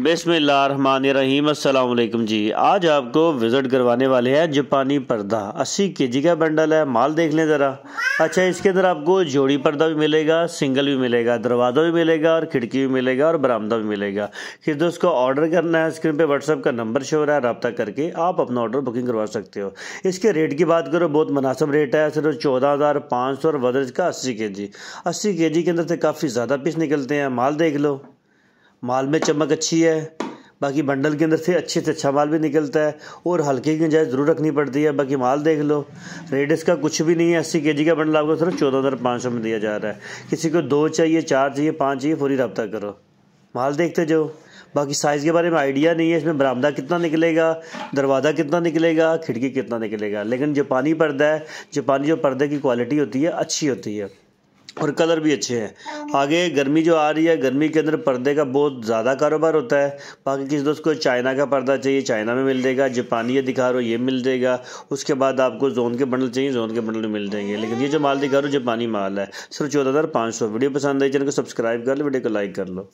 बिसमीम जी। आज आपको विज़िट करवाने वाले हैं जापानी पर्दा। 80 केजी का बंडल है। माल देख लें ज़रा। अच्छा इसके अंदर आपको जोड़ी पर्दा भी मिलेगा, सिंगल भी मिलेगा, दरवाज़ा भी मिलेगा और खिड़की भी मिलेगा और बरामदा भी मिलेगा। फिर दोस्त को ऑर्डर करना है स्क्रीन पे व्हाट्सअप का नंबर शो रहा है, रब्ता करके आप अपना ऑर्डर बुकिंग करवा सकते हो। इसके रेट की बात करो, बहुत मुनासब रेट है, सिर्फ़ चौदह हज़ार पाँच सौ और वज़न का अस्सी के जी अस्सी के जी के अंदर से काफ़ी ज़्यादा पीस निकलते हैं। माल देख लो। माल में चमक अच्छी है। बाकी बंडल के अंदर से अच्छे से अच्छा माल भी निकलता है और हल्के की गुंजाइश ज़रूर रखनी पड़ती है। बाकी माल देख लो। रेट इसका कुछ भी नहीं है। अस्सी के जी का बंडल आपको सिर्फ़ चौदह हज़ार पाँच सौ में दिया जा रहा है। किसी को दो चाहिए, चार चाहिए, पाँच चाहिए, पूरी रब्ता करो। माल देखते जाओ। बाकी साइज़ के बारे में आइडिया नहीं है। इसमें बरामदा कितना निकलेगा, दरवाज़ा कितना निकलेगा, खिड़की कितना निकलेगा। लेकिन जापानी पर्दा है जापानी जो पर्दे की क्वालिटी होती है, अच्छी होती है। और कलर भी अच्छे हैं। आगे गर्मी जो आ रही है, गर्मी के अंदर पर्दे का बहुत ज़्यादा कारोबार होता है। बाकी किसी दोस्त को चाइना का पर्दा चाहिए, चाइना में मिल जाएगा जापानी ये दिखा रहा हो, ये मिल जाएगा उसके बाद आपको जोन के बंडल चाहिए, जोन के बंडल मिल जाएँगे। लेकिन ये जो माल दिखा रहा हूँ, जापानी माल है। सिर्फ़ चौदह हज़ार पाँच सौ। वीडियो पसंद आई, चैनल को सब्सक्राइब कर लो, वीडियो को लाइक कर लो।